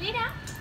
Later.